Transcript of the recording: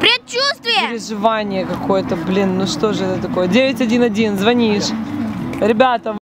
Предчувствие! Переживание какое-то, блин, ну что же это такое? 911, звонишь. Ребята,